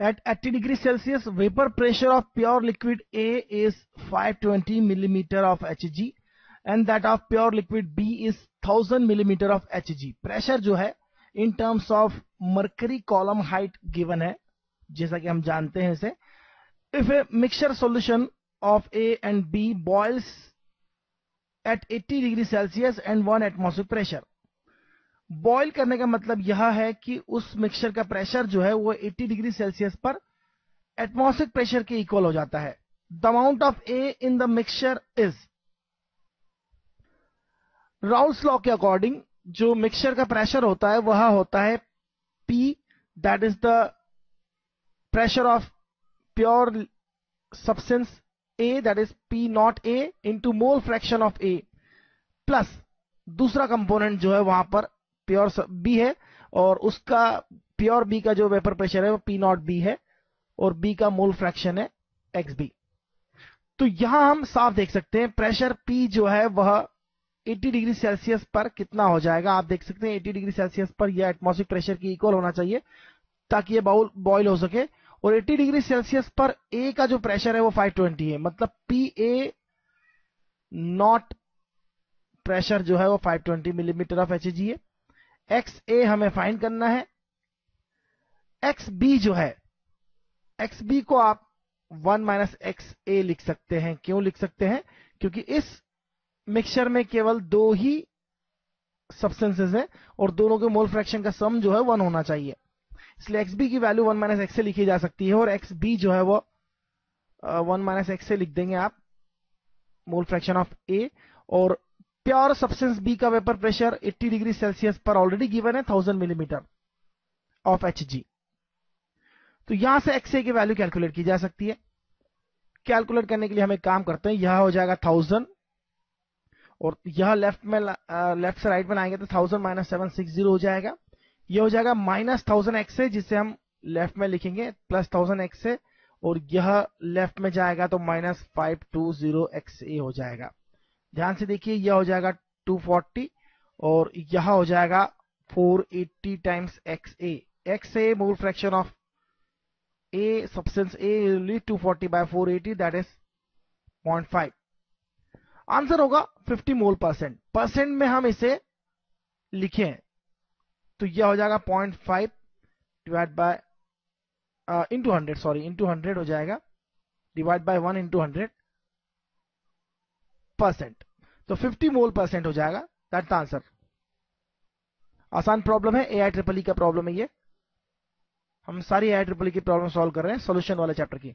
At 80 degree Celsius, vapor pressure of pure liquid A is 520 millimeter of Hg and that of pure liquid B is 1000 millimeter of Hg. Pressure जो है in terms of mercury column height given है जैसा कि हम जानते हैं इसे if a mixture solution of A and B boils at 80 degree Celsius and 1 atmospheric pressure boil करने का मतलब यह है कि उस मिक्सचर का प्रेशर जो है वो 80 डिग्री सेल्सियस पर एटमॉस्फेरिक प्रेशर के इक्वल हो जाता है। The amount of A in the mixture is Raoult's law के अकॉर्डिंग जो मिक्सचर का प्रेशर होता है, वह होता है P that is the pressure of pure substance A that is P naught A into mole fraction of A plus दूसरा component जो है वहाँ पर प्योर बी है और उसका प्योर बी का जो वेपर प्रेशर है वो पी नॉट बी है और बी का मोल फ्रैक्शन है एक्स बी तो यहाँ हम साफ़ देख सकते हैं प्रेशर पी जो है वह 80 डिग्री सेल्सियस पर कितना हो जाएगा? आप देख सकते हैं 80 डिग्री सेल्सियस पर यह एटमोस्फिक प्रेशर की इक्वल होना चाहिए ताकि ये बाउल बॉयल हो सके। और 80 डिग्री सेल्सियस पर ए का जो प्रेशर है वो 520 है। मतलब पी ए नॉट प्रेशर जो है वो 520 मिलीमीटर ऑफ़ एच है। एक्स ए हमें फाइंड करना है। एक्स बी जो है एक्स बी को आप वन माइनस एक्स ए लिख सकते हैं। क्यों लिख सकते हैं? क्योंकि इस मिक्सचर में केवल दो ही सब्सटेंसेस है और दोनों के मोल फ्रैक्शन का सम जो है वन होना चाहिए। इसलिए एक्स बी की वैल्यू वन माइनस एक्स से लिखी जा सकती है और एक्स बी जो है वो वन माइनस एक्स से लिख देंगे आप मोल फ्रैक्शन ऑफ़ ए और प्योर सब्सटेंस बी का वेपर प्रेशर 80 डिग्री सेल्सियस पर ऑलरेडी गिवन है 1000 मिलीमीटर ऑफ़ एचजी तो यहाँ से एक्स ए की वैल्यू कैलकुलेट की जा सकती है। कैलकुलेट करने के लिए हम एक काम करते हैं, यह हो जाएगा थाउज़ेंड और यह लेफ़्ट में लेफ़्ट से राइट में आएँगे तो thousand minus seven six zero हो जाएगा। यह हो जाएगा माइनस थाउज़ेंड एक्स से जिसे हम लेफ़्ट में लिखेंगे प्लस थाउज़ेंड एक्स से और यह लेफ़्ट में जाएगा तो minus five two zero X A हो जाएगा। ध्यान से देखिए, यह हो जाएगा 240 और यह हो जाएगा 480 times X A X A mole fraction of A A two forty by four eighty that is point five answer होगा 50 मोल परसेंट परसेंट में हम इसे लिखे तो यह हो जाएगा point five divide by into hundred sorry into hundred हो जाएगा। Divide by one into hundred percent तो 50 मोल परसेंट हो जाएगा. दैट आंसर आसान प्रॉब्लम है. ए आई ट्रिपल ई का प्रॉब्लम है ये. हम सारी ए आई ट्रिपल ई की प्रॉब्लम सॉल्व कर रहे हैं. सोल्यूशन वाले चैप्टर की.